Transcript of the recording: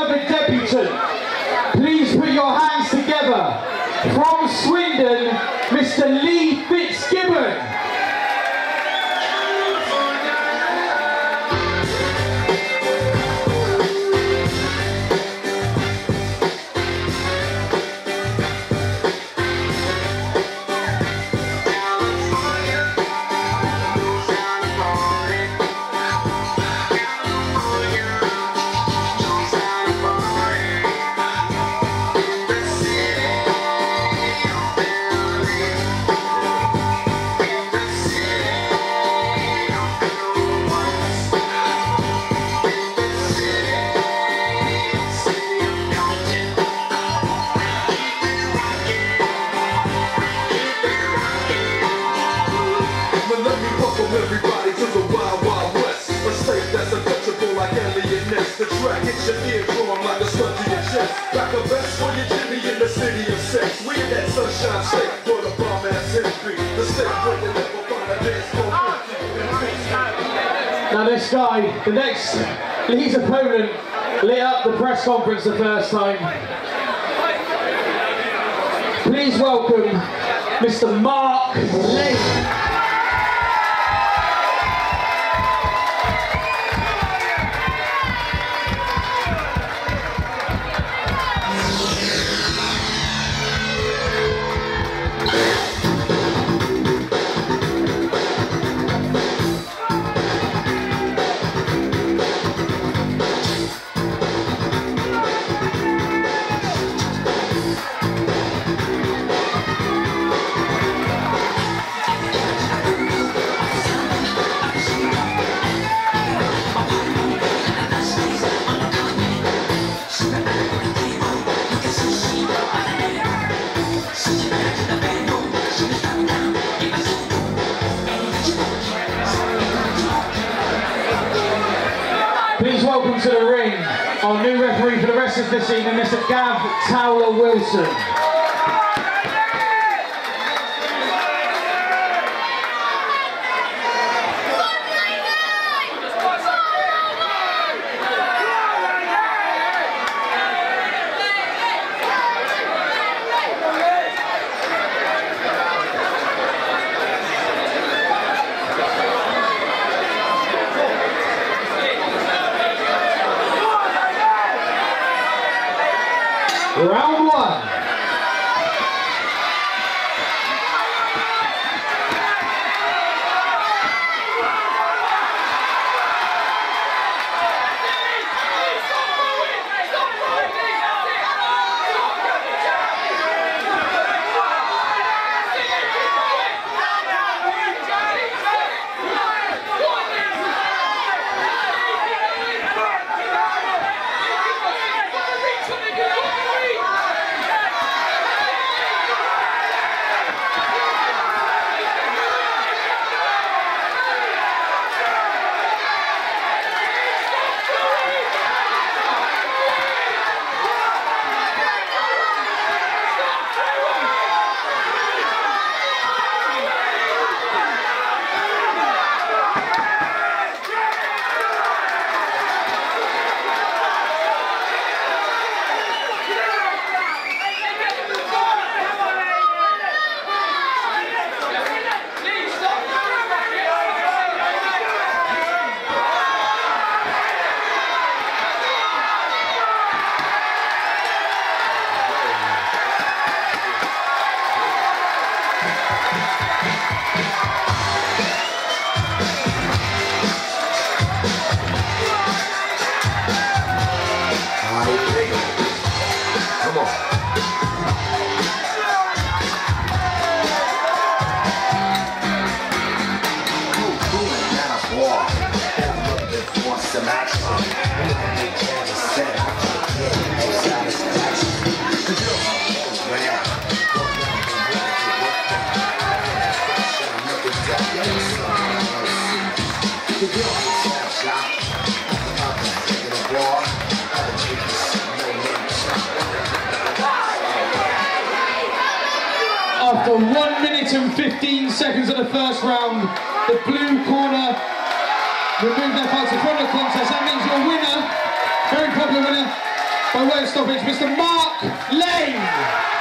another debutant. The hits your like a slug to your chest. A vest for your Jimmy in the city of sex. We that sunshine state for the bomb ass history. The state where you never find a dance empty. Now this guy, the next, Lee's opponent, lit up the press conference the first time. Please welcome Mr. Mark Lane. Please welcome to the ring our new referee for the rest of this evening, Mr. Gav Towler Wilson. Round one. After 1 minute and 15 seconds of the first round, the blue corner remove their fights from the contest. That means your winner, very popular winner, by way of stoppage, Mr. Mark Lane.